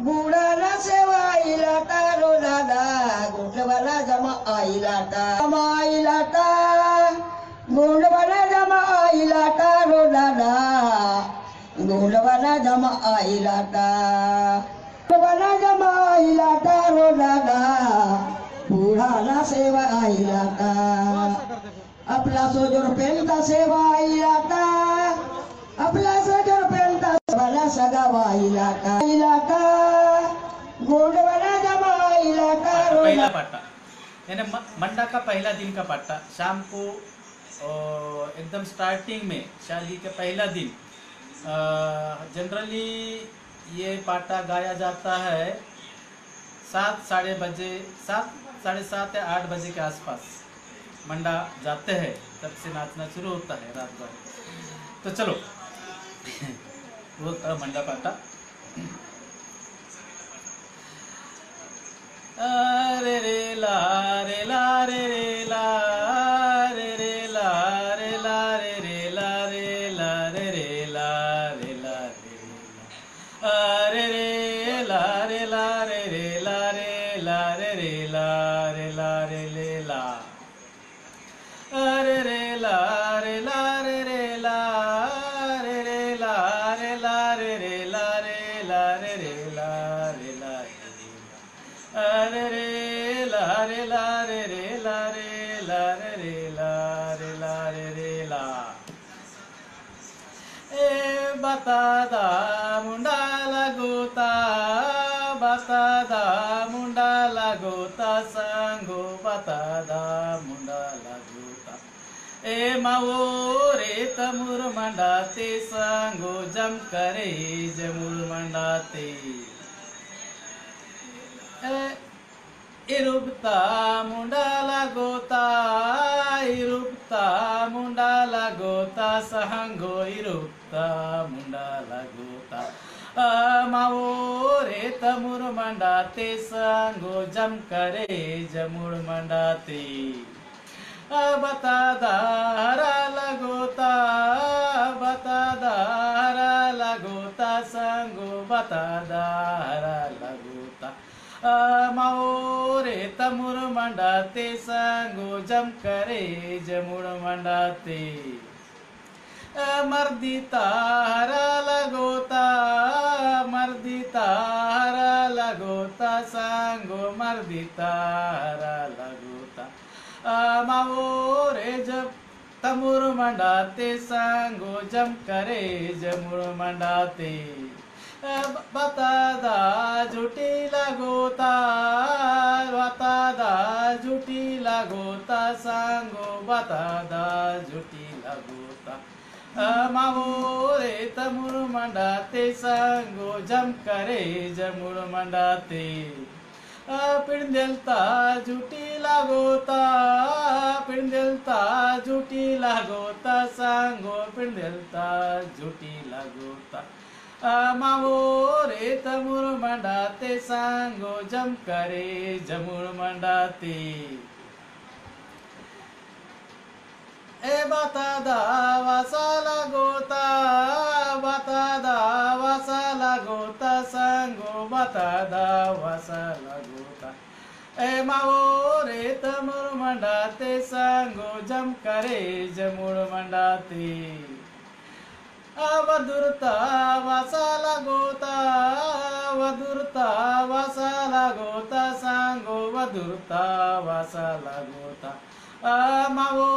बुडाला सेवाईला तारो दादा गोंडवाला जमा आईला ता. जमा आईला ता गोंडवाला जमा आईला तारो दादा गोंडवाला जमा आईला ता. गोंडवाला जमा आईला तारो दादा बुढाला सेवा आईला ता. आपला सोजोर पेंता सेवा आईला ता. आपला जमा पहला पाटा यानी मंडा का पहला दिन का पाटा शाम को एकदम स्टार्टिंग में शादी के पहला दिन. जनरली ये पाटा गाया जाता है सात साढ़े बजे सात साढ़े सात या आठ बजे के आसपास मंडा जाते हैं तब से नाचना शुरू होता है रात भर। तो चलो वो था मंडा पाटा अरे रे ला रे ला रे रे ला रे रे ला रे ला रे रे ला रे ला रे रे ला रे ला रे अरे रे ला रे ला रे रे ला रे ला रे रे, ला रे ला रे रे, ला। ए बतादा मुंडा लागोता, बतादा मुंडा लागोता, सांगो बतादा मुंडा लागोता। ए मावो रे तमुर मंडाते, सांगो जम करे जमुर मंडाते। ఇరుపుతా ముండాల గోతా ఇరుపుతా ముండాల గోతా సహంగో ఇరుపుతా ముండాల గోతా. మావో రే తమురు మండాతే సంగో జమ్ కరే జముడు మండాతే. బతాదారాల గోతా బతాదారాల గోతా సంగో బతాదారాల లగోతా लगोता तमुर मंडाते संगो जम करे जमुर मंडाते। मर्दिता हरा लगोता मर्दिता हरा लगोता, सांगो मर्दिता हरा लगोता। मावो जब तमुर मंडाते, सांगो जम करे जमुर मंडाते। बतादा झुटी लगोता बतादा झुटी लगोता सांगो बतादा झुटी लगोता मावो रे तमुर मंडाते, सांगो जम करे जमुर मंडाते। पिंडेलता झुटी लागोता पिंडेलता झुटी लागोता सांगो पिंडेलता झुटी लागोता मावो रे तमुर मंडाते सांगो जम करे जमुर मंडाते ए बतादा वासाला गोता बतादा वासाला गोता सांगो बतादा वासाला गोता ए मावो रे तमुर मंडाते सांगो जम करे जमुर मंडाते अवधुरता वासाला गोता अवधुरता वासाला गोता सांगो वधुरता वासाला गोता. मावो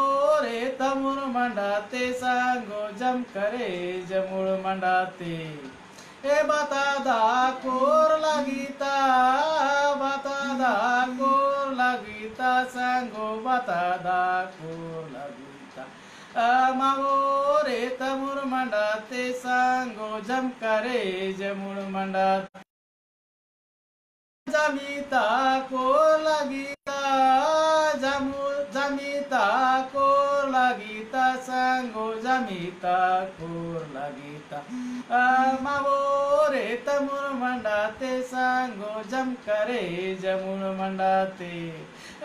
रे तमुर मंडाते सांगो जम करे जमुर मंडाते. ए बतादा कोर लागीता बतादा कोर लागीता सांगो बतादा कोर लागी मावो रे तमुर मंडाते सांगो जम करे जमुर मंडाते. जमिता को लगीता जमु जमिता को लगीता सांगो जमिता को लागी मावो रे तमुर मंडाते संगो जम करे जमुर मंडाते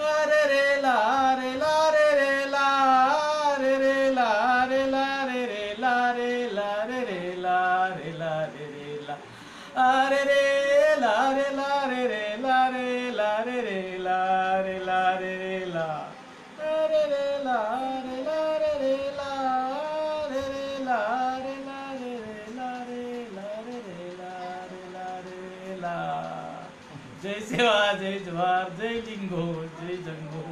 अरे रे ला रे ला रे रे ला रे रे ला रे ला रे रे ला रे ला रे रे ला रे ला रे रे ला अरे रे ला रे ला रे रे ला रे ला रे रे ला रे ला रे रे ला ला रे रे ला रे ला रे जय सेवा जय जवाहर जय लिंगो जय जंगो।